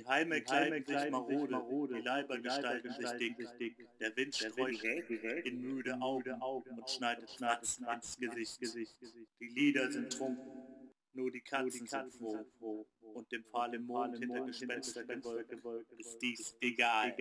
Die Heime kleiden sich marode, die Leiber gestalten sich dick, der Wind streut in müde Augen und schneidet Schmerzen ins Gesicht. Die Lieder sind trunken, nur die Katzen sind froh. und dem fahlen Mond hinter Gespenstergewölke ist dies egal.